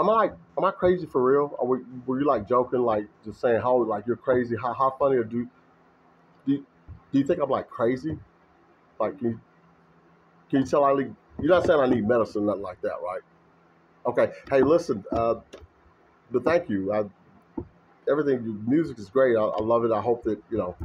am I like, am I crazy for real? Or were, were you like joking, like just saying how like you're crazy? How how funny or do do you, do you think I'm like crazy? Like, can you, can you tell I need? You're not saying I need medicine, nothing like that, right? Okay. Hey, listen. Uh, but thank you. I, everything. Music is great. I, I love it. I hope that you know